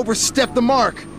Overstepped the mark.